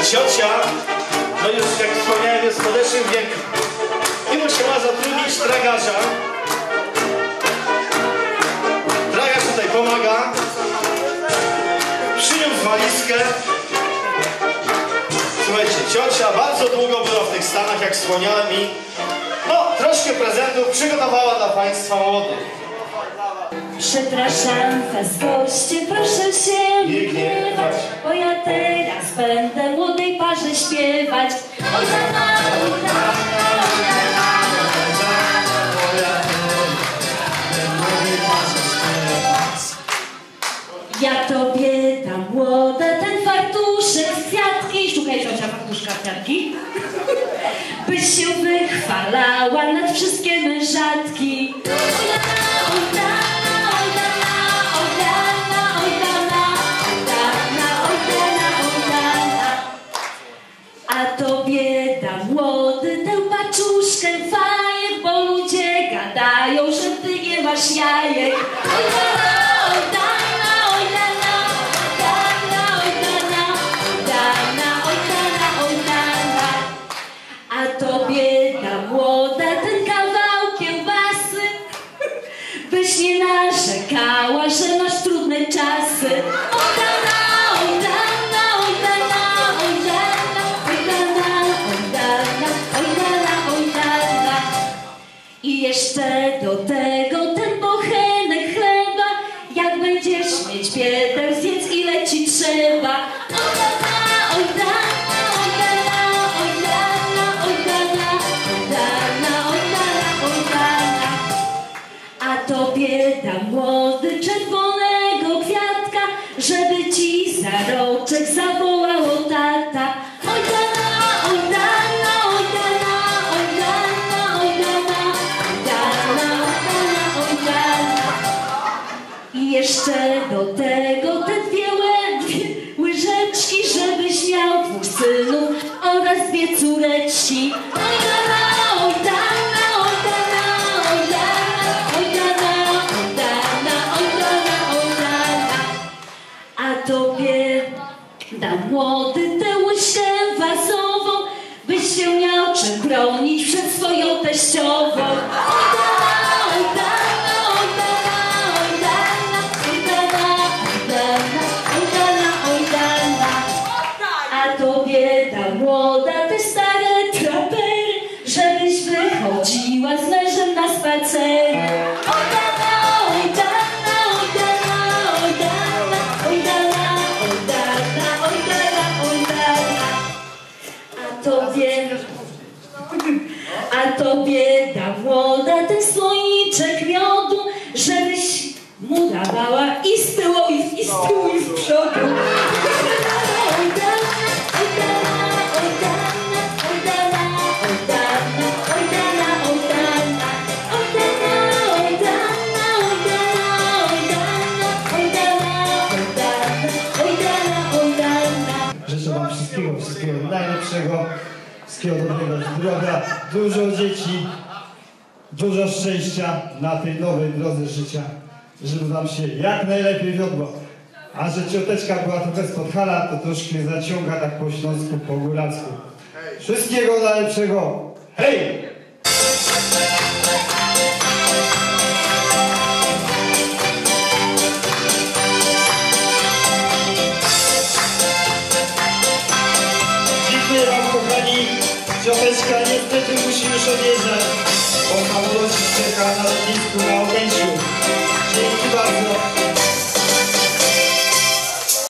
ciocia, no już jak wspomniałem, jest w podeszłym wieku i musiała zatrudnić tragarza. Tragarz tutaj pomaga. Przyniósł walizkę. Słuchajcie, ciocia bardzo długo była w tych Stanach, jak wspomniałem i no, troszkę prezentów przygotowała dla Państwa młodych. Przepraszam was goście, proszę się Nie nie gniewać. bo ja teraz będę młodej parze śpiewać. Oj, la, la. Ja tobie dam młoda ten fartuszek z kwiatki. Szukaj ciocia fartuszka kwiatki. Byś się wychwalała nad wszystkie mężatki. Gadają, że ty nie masz jajek. Oj, la, oj, la, oj, la, la, oj, la, la, oj, la, oj. A tobie dam młoda ten kawał kiełbasy, byś nie narzekała, że masz trudne czasy. Żeby ci za roczek zawołało tata. Oj la, oj la, oj la, oj la, oj la, oj oj oj. I jeszcze do tego te dwie łyżeczki, żebyś miał dwóch synów oraz dwie córeczki. Oj la la, oj la la. A tobie dam młoda te stare trapery, żebyś wychodziła z mężem a tobie dam młoda ten słoiczek miodu, żebyś mu dawała i z tyłu, i, i z tyłu, i z przodu. Życzę Wam wszystkiego, wszystkiego najlepszego, dobrego zdrowia, dużo dzieci, dużo szczęścia na tej nowej drodze życia, żeby Wam się jak najlepiej wiodło. A że cioteczka była trochę z Podhala, to troszkę zaciąga tak po śląsku, po góracku. Wszystkiego najlepszego. Hej! Cioteczka niestety musi już odjeżdżać, bo samolot